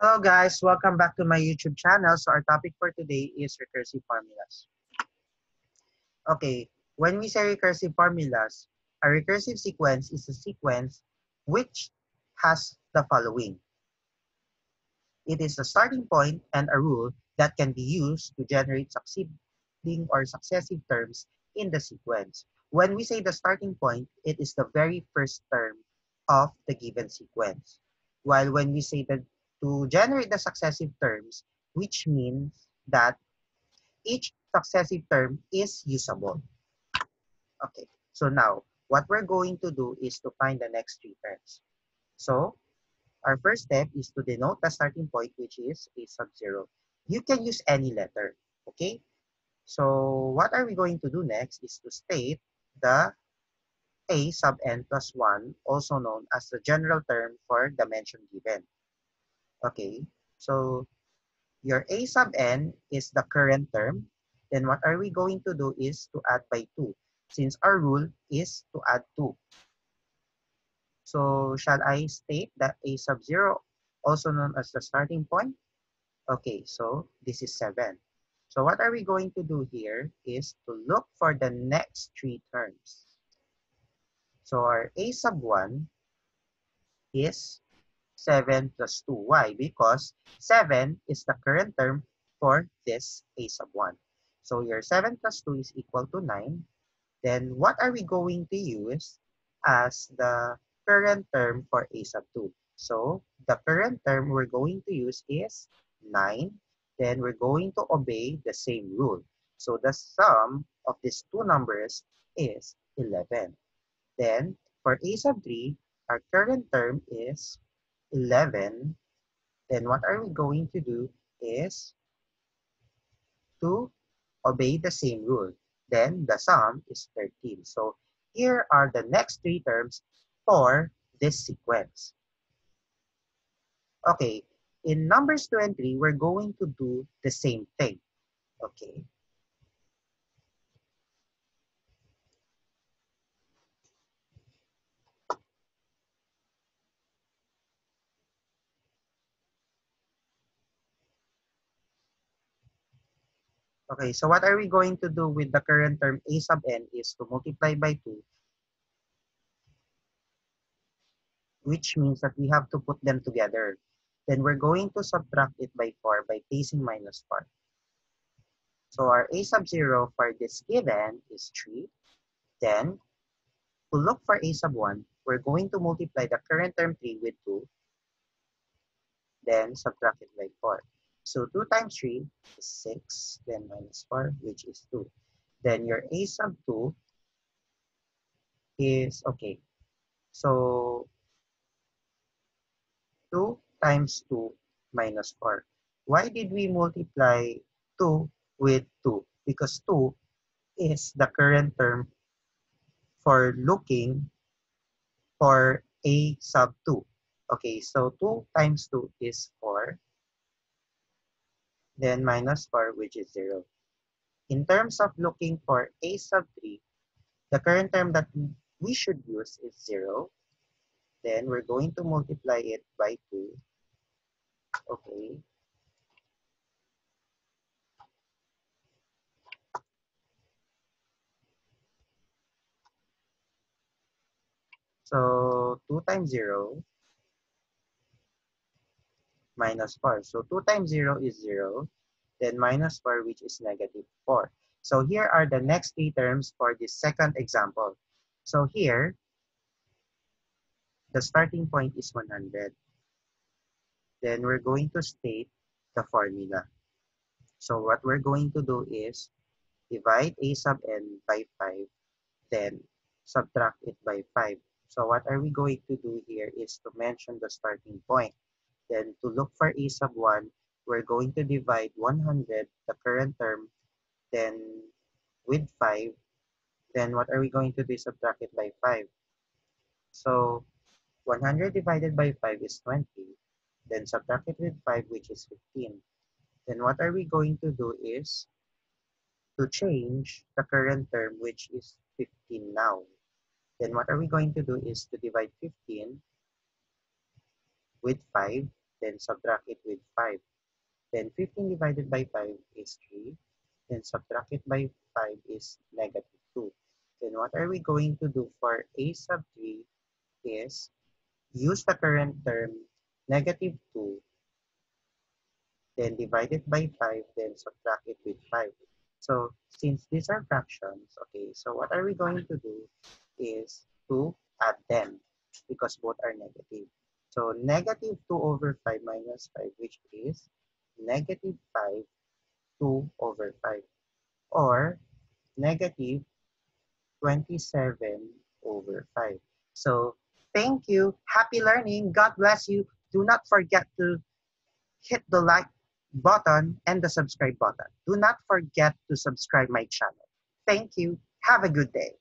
Hello guys, welcome back to my YouTube channel. So our topic for today is recursive formulas. Okay, when we say recursive formulas, a recursive sequence is a sequence which has the following. It is a starting point and a rule that can be used to generate succeeding or successive terms in the sequence. When we say the starting point, it is the very first term of the given sequence. While when we say that to generate the successive terms, which means that each successive term is usable. Okay, so now what we're going to do is to find the next three terms. So our first step is to denote the starting point, which is a sub zero. You can use any letter, okay? So what are we going to do next is to state the a sub n plus 1, also known as the general term for dimension given. Okay, so your a sub n is the current term. Then what are we going to do is to add by 2, since our rule is to add 2. So shall I state that a sub 0, also known as the starting point? Okay, so this is 7. So what are we going to do here is to look for the next three terms. So our a sub 1 is 7 plus 2. Why? Because 7 is the current term for this a sub 1. So your 7 plus 2 is equal to 9. Then what are we going to use as the current term for a sub 2? So the current term we're going to use is 9. Then we're going to obey the same rule. So the sum of these two numbers is 11. Then for a sub 3, our current term is 11, then what are we going to do is to obey the same rule. Then the sum is 13. So here are the next three terms for this sequence. Okay, in numbers 2 and 3, we're going to do the same thing. Okay, Okay, so what are we going to do with the current term a sub n is to multiply by 2, which means that we have to put them together. Then we're going to subtract it by 4 by placing minus 4. So our a sub 0 for this given is 3. Then, to look for a sub 1, we're going to multiply the current term 3 with 2. Then, subtract it by 4. So 2 times 3 is 6, then minus 4, which is 2. Then your a sub 2 is, okay, so 2 times 2 minus 4. Why did we multiply 2 with 2? Because 2 is the current term for looking for a sub 2. Okay, so 2 times 2 is 4 then minus 4, which is 0. In terms of looking for a sub 3, the current term that we should use is 0. Then we're going to multiply it by 2. Okay. So 2 times 0 minus 4. So 2 times 0 is 0. Then minus 4, which is negative 4. So here are the next three terms for this second example. So here, the starting point is 100. Then we're going to state the formula. So what we're going to do is divide a sub n by 5, then subtract it by 5. So what are we going to do here is to mention the starting point. Then to look for a sub 1, we're going to divide 100, the current term, then with 5. Then what are we going to do? Subtract it by 5. So 100 divided by 5 is 20. Then subtract it with 5, which is 15. Then what are we going to do is to change the current term, which is 15 now. Then what are we going to do is to divide 15 with 5 then subtract it with 5. Then 15 divided by 5 is 3. Then subtract it by 5 is negative 2. Then what are we going to do for a sub 3 is use the current term negative 2 then divide it by 5 then subtract it with 5 so since these are fractions okay so what are we going to do is to add them because both are negative so negative 2 over 5 minus 5 which is negative 5 2 over 5 or negative 27 over 5 so thank you happy learning god bless you do not forget to hit the like button and the subscribe button. Do not forget to subscribe my channel. Thank you. Have a good day.